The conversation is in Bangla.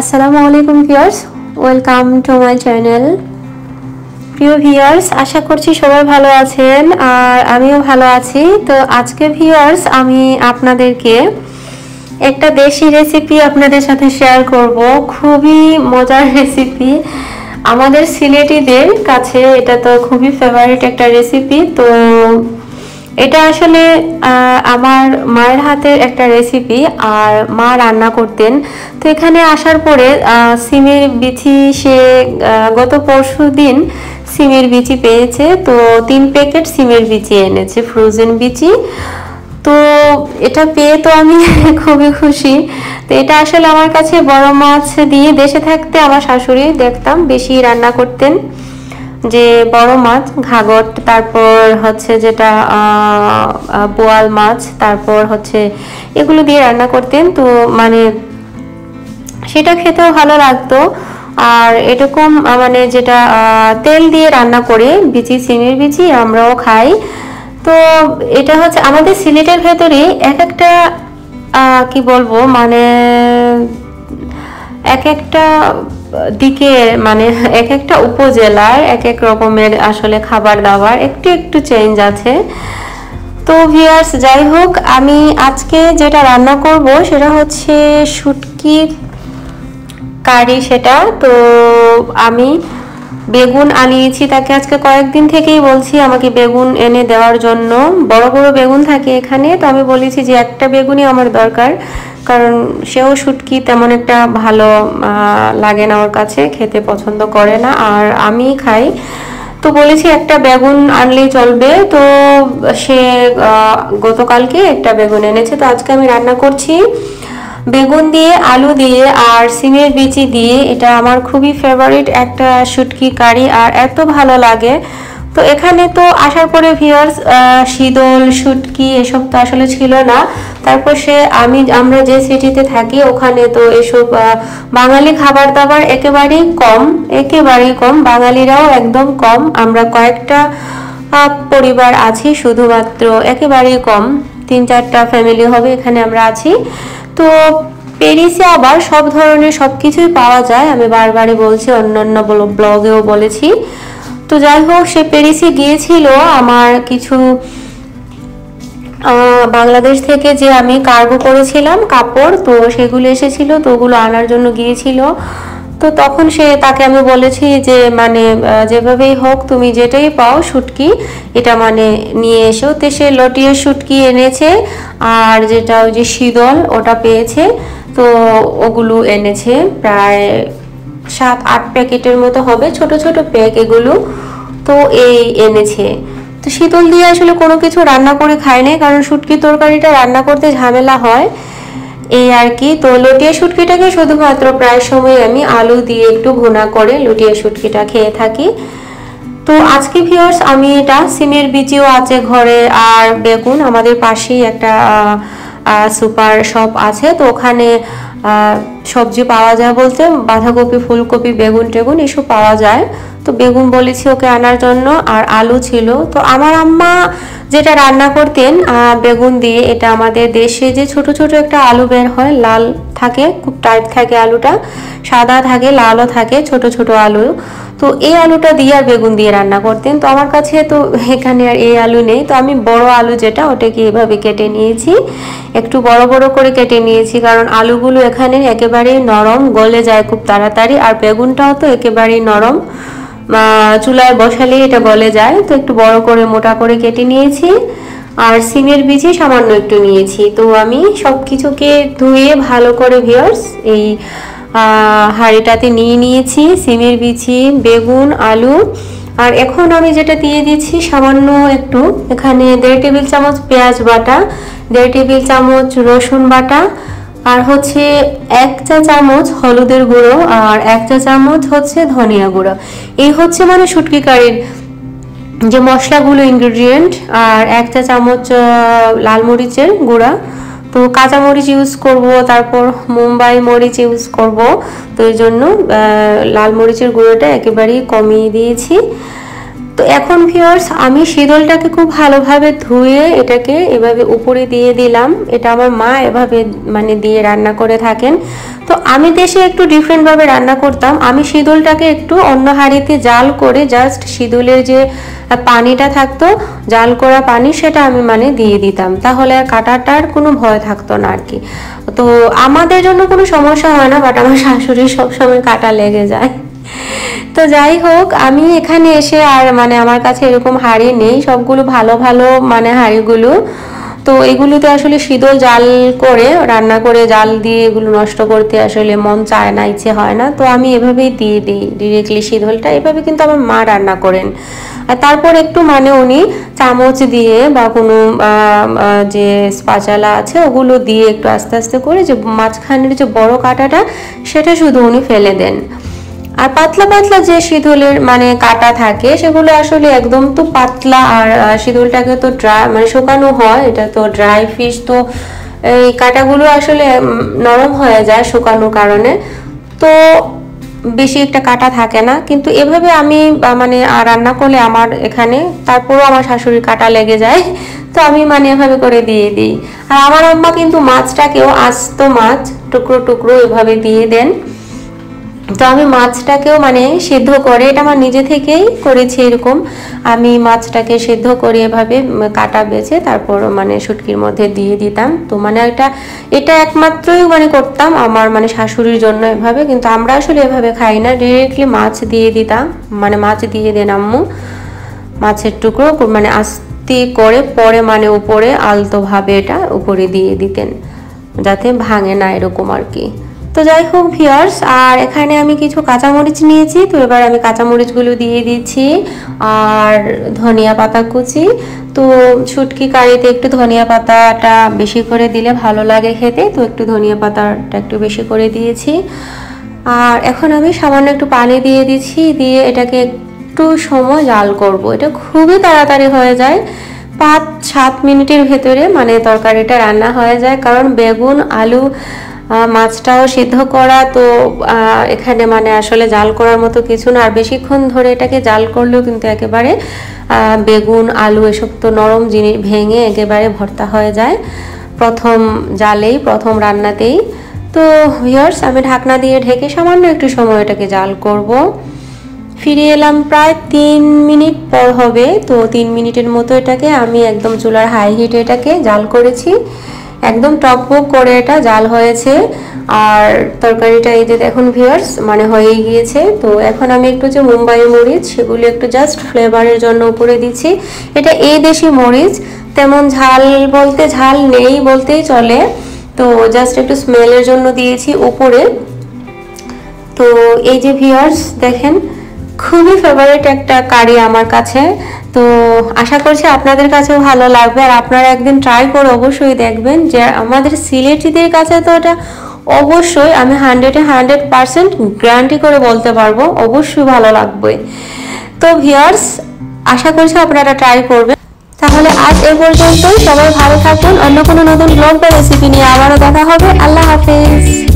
আসসালামু আলাইকুম ভিউয়ার্স, ওয়েলকাম টু মাই প্রিয় ভিউয়ার্স, আশা করছি সবাই ভালো আছেন আর আমিও ভালো আছি। তো আজকে ভিউয়ার্স, আমি আপনাদেরকে একটা দেশি রেসিপি আপনাদের সাথে শেয়ার করব। খুবই মজার রেসিপি আমাদের সিলেটিদের কাছে এটা তো খুবই ফেভারিট একটা রেসিপি তো এটা আসলে আমার মায়ের হাতের একটা রেসিপি আর মা রান্না করতেন। তো এখানে আসার পরে সিমের বিচি সে গত পরশু দিন সিমের বিচি পেয়েছে, তো তিন প্যাকেট সিমের বিচি এনেছে ফ্রোজেন বিচি। তো এটা পেয়ে তো আমি খুবই খুশি। তো এটা আসলে আমার কাছে বড় মাছ দিয়ে দেশে থাকতে আমার শাশুড়ি দেখতাম বেশি রান্না করতেন। যে বড় মাছ, ঘাগট, তারপর হচ্ছে যেটা বোয়াল মাছ, তারপর হচ্ছে এগুলো দিয়ে রান্না করতেন। তো মানে সেটা খেতেও ভালো লাগতো। আর এরকম মানে যেটা তেল দিয়ে রান্না করে, বিচি সিমের বিচি, আমরাও খাই। তো এটা হচ্ছে আমাদের সিলেটের ভেতরে এক একটা কি বলব মানে এক একটা দিকে মানে এক একটা উপজেলার এক এক রকমের আসলে খাবার দাবার একটু একটু চেঞ্জ আছে। তো ভিয়ার্স যাই হোক, আমি আজকে যেটা রান্না করব সেটা হচ্ছে শুটকির কারি সেটা। তো আমি বেগুন আনিয়েছি তাকে আজকে কয়েকদিন থেকেই বলছি, আমাকে বেগুন এনে দেওয়ার জন্য। বড় বড় বেগুন থাকে এখানে, তো আমি বলেছি যে একটা বেগুনই আমার দরকার, কারণ সেও শুটকি তেমন একটা ভালো লাগে না ওর কাছে, খেতে পছন্দ করে না, আর আমি খাই। তো বলেছি একটা বেগুন আনলেই চলবে, তো সে গতকালকে একটা বেগুন এনেছে, তো আজকে আমি রান্না করছি। বেগুন দিয়ে, আলু দিয়ে আর সিমের বিচি দিয়ে, এটা আমার খুবই ফেভারিট একটা শুটকি কারি আর এত ভালো লাগে। তো এখানে তো আসার পরে ভিয়ার্স শীতল, শুটকি এসব তো আসলে ছিল না। তারপর সে আমি, আমরা যে সিটিতে থাকি, ওখানে তো এসব বাঙালি খাবার দাবার একেবারেই কম একেবারেই কম। বাঙালিরাও একদম কম। আমরা কয়েকটা পরিবার আছি, শুধুমাত্র একেবারেই কম। তিন চারটা ফ্যামিলি হবে এখানে আমরা আছি। তো পেরিসে আবার সব ধরনের সব কিছুই পাওয়া যায়। আমি বারবারই বলছি, অন্যান্য ব্লগেও বলেছি। তো যাই হোক, সে প্যারিসে গিয়েছিল। আমার কিছু বাংলাদেশ থেকে যে আমি কার্গো করেছিলাম কাপড়, তো সেগুলো এসেছিল, তো ওগুলো আনার জন্য গিয়েছিল। তো তখন সে তাকে আমি বলেছি যে মানে যেভাবেই হোক তুমি যেটাই পাও শুটকি, এটা মানে নিয়ে এসো। তো সে লটিয়ে শুটকি এনেছে, আর যেটা ওই যে শীতল, ওটা পেয়েছে। তো ওগুলো এনেছে, প্রায় সাত, আট প্যাকেটের মতো হবে, ছোট ছোট প্যাক এগুলো তো এই এনেছে। তো শীতল দিয়ে আসলে কোনো কিছু রান্না করে খায় নাই, কারণ শুটকি তরকারিটা রান্না করতে ঝামেলা হয়। এই আর কি। তো লুটিয়া শুটকিটাকে শুধুমাত্র প্রায় সময় আমি আলু দিয়ে একটু ভুনা করে লুটিয়া শুটকিটা খেয়ে থাকি। তো আজকে ভিউয়ার্স আমি এটা সিমের বিচিও আছে ঘরে আর বেগুন, আমাদের পাশেই একটা সুপার শপ আছে। তো ওখানে সবজি পাওয়া যায় বলতে বাঁধাকপি, ফুলকপি, বেগুন টেগুন এসব পাওয়া যায়। তো বেগুন বলেছি ওকে আনার জন্য, আর আলু ছিল। তো আমার আম্মা যেটা রান্না করতেন বেগুন দিয়ে, এটা আমাদের দেশে যে ছোট ছোট একটা আলু বের হয়, লাল থাকে, খুব টাইট থাকে আলুটা, সাদা থাকে, লালও থাকে, ছোট ছোট আলু। তো এই আলুটা দিয়ে আর বেগুন দিয়ে রান্না করতেন। তো আমার কাছে তো এখানে আর এই আলু নেই। তো আমি বড় আলু যেটা, ওটাকে এভাবে কেটে নিয়েছি। একটু বড় বড় করে কেটে নিয়েছি, কারণ আলুগুলো এখানে একেবারেই নরম, গলে যায় খুব তাড়াতাড়ি। আর বেগুনটাও তো একেবারেই নরম। চুলায় বসালে এটা গলে যায়। তো একটু বড় করে, মোটা করে কেটে নিয়েছি। আর সিমের বীজে সামান্য একটু নিয়েছি। তো আমি সব কিছুকে ধুয়ে ভালো করে ভিওর্স এই হাঁড়িটাতে নিয়ে নিয়েছি, সিমের বিচি, বেগুন, আলু। আর এখন আমি যেটা দিয়ে দিচ্ছি সামান্য একটু, এখানে দেড় টেবিল চামচ পেঁয়াজ বাটা, দেড় টেবিল চামচ রসুন বাটা, আর হচ্ছে এক চা চামচ হলুদের গুঁড়ো, আর এক চা চামচ হচ্ছে ধনিয়া গুঁড়ো। এই হচ্ছে মানে শুটকি কারির যে মশলাগুলো ইনগ্রেডিয়েন্ট আর এক চা চামচ লাল মরিচের গুঁড়া। তো কাঁচা মরিচ ইউজ করব, তারপর মুম্বাই মরিচ ইউজ করব। তো এই জন্য লাল মরিচের গুঁড়োটা একেবারেই কমিয়ে দিয়েছি। তো এখন ভিউয়ার্স আমি শীতলটাকে খুব ভালোভাবে ধুয়ে এটাকে এভাবে উপরে দিয়ে দিলাম। এটা আমার মা এভাবে মানে দিয়ে রান্না করে থাকেন। তো আমি দেশে একটু ডিফারেন্টভাবে রান্না করতাম। আমি শীতলটাকে একটু অন্য হাঁড়িতে জাল করে জাস্ট শীতলের যে পানিটা থাকতো, জাল করা পানি সেটা আমি মানে দিয়ে দিতাম। তাহলে আর কাটাটার কোনো ভয় থাকতো না আর কি। তো আমাদের জন্য কোনো সমস্যা হয় না বাট আমার শাশুড়ির সবসময় কাটা লেগে যায়। তো যাই হোক, আমি এখানে এসে আর মানে আমার কাছে এরকম হাড়ি নেই। সবগুলো ভালো ভালো মানে হাড়িগুলো। তো এগুলোতে আসলে শীতল জাল করে, রান্না করে জাল দিয়ে এগুলো নষ্ট করতে আসলে মন চায় না, ইচ্ছে হয় না। তো আমি এভাবেই দিয়ে দিই ডিরেক্টলি শীতলটা। এভাবে কিন্তু আমার মা রান্না করেন। আর তারপর একটু মানে উনি চামচ দিয়ে বা কোনো যে স্পাচালা আছে, ওগুলো দিয়ে একটু আস্তে আস্তে করে যে মাঝখানের যে বড় কাঁটাটা, সেটা শুধু উনি ফেলে দেন। আর পাতলা পাতলা যে শীতলের মানে কাটা থাকে, সেগুলো আসলে একদম তো পাতলা আর শীতলটাকে তো ড্রাই মানে শুকানো হয়, এটা তো ড্রাই ফিশ তো এই কাটাগুলো আসলে নরম হয়ে যায় শুকানোর কারণে। তো বেশি একটা কাটা থাকে না, কিন্তু এভাবে আমি মানে রান্না করলে আমার এখানে, তারপরও আমার শাশুড়ির কাটা লেগে যায়, তো আমি মানে এভাবে করে দিয়ে দিই। আর আমার আম্মা কিন্তু মাছটাকেও আস্ত মাছ, টুকরো টুকরো এভাবে দিয়ে দেন। তো আমি মাছটাকেও মানে সিদ্ধ করে, এটা আমার নিজে থেকেই করেছি এরকম। আমি মাছটাকে সিদ্ধ করে এভাবে কাটা বেছে তারপর মানে শুটকির মধ্যে দিয়ে দিতাম। তো মানে এটা এটা একমাত্রই মানে করতাম আমার মানে শাশুড়ির জন্য এভাবে, কিন্তু আমরা আসলে এভাবে খাই না। ডিরেক্টলি মাছ দিয়ে দিতাম মানে মাছ দিয়ে দেন আম্মু। মাছের টুকরো মানে আস্তে করে পরে মানে উপরে আলতোভাবে এটা উপরে দিয়ে দিতেন, যাতে ভাঙে না এরকম আর কি। তো যাই হোক ভিয়ার্স আর এখানে আমি কিছু কাঁচামরিচ নিয়েছি। তো এবার আমি কাঁচামরিচগুলো দিয়ে দিচ্ছি। আর ধনিয়া পাতা কুচি। তো ছুটকি কারিতে একটু ধনিয়া পাতাটা বেশি করে দিলে ভালো লাগে খেতে। তো একটু ধনিয়া পাতাটা একটু বেশি করে দিয়েছি। আর এখন আমি সামান্য একটু পানি দিয়ে দিচ্ছি। দিয়ে এটাকে একটু সময় জাল করব। এটা খুবই তাড়াতাড়ি হয়ে যায়। পাঁচ সাত মিনিটের ভেতরে মানে তরকারিটা রান্না হয়ে যায়। কারণ বেগুন, আলু মাছটাও সিদ্ধ করা, তো এখানে মানে আসলে জাল করার মতো কিছু না। আর বেশিক্ষণ ধরে এটাকে জাল করলেও কিন্তু একেবারে বেগুন, আলু এসব তো নরম জিনিস ভেঙে একেবারে ভর্তা হয়ে যায়। প্রথম জালেই, প্রথম রান্নাতেই। তো ভিয়ার্স আমি ঢাকনা দিয়ে ঢেকে সামান্য একটু সময় এটাকে জাল করব। ফিরে এলাম প্রায় তিন মিনিট পর হবে। তো, তিন মিনিটের মতো এটাকে আমি একদম চুলার হাই হিটে এটাকে জাল করেছি। একদম টকবক করে এটা, জাল হয়েছে। আর তরকারিটা এই যে দেখুন ভিউয়ার্স মানে হয়েই গিয়েছে। তো এখন আমি একটু যে মুম্বাই মরিচ, সেগুলো একটু জাস্ট ফ্লেভারের জন্য উপরে দিচ্ছি। এটা এই দেশি মরিচ, তেমন ঝাল বলতে ঝাল নেই বলতেই চলে। তো জাস্ট একটু স্মেলের জন্য দিয়েছি উপরে। তো এই যে ভিউয়ার্স দেখেন খুবই ফেভারিট একটা কারি আমার কাছে। তো আশা করছি আপনাদের কাছেও ভালো লাগবে। আর আপনারা একদিন ট্রাই করে অবশ্যই দেখবেন যে আমাদের সিলেটিদের কাছে তো এটা অবশ্যই আমি হান্ড্রেডে হান্ড্রেড পারসেন্ট গ্যারান্টি করে বলতে পারব, অবশ্যই ভালো লাগবে। তো ভিয়ার্স আশা করছি আপনারা ট্রাই করবেন। তাহলে আজ এ পর্যন্তই। সবাই ভালো থাকুন। অন্য কোনো নতুন ব্লগ বা রেসিপি নিয়ে আবারও দেখা হবে। আল্লাহ হাফেজ।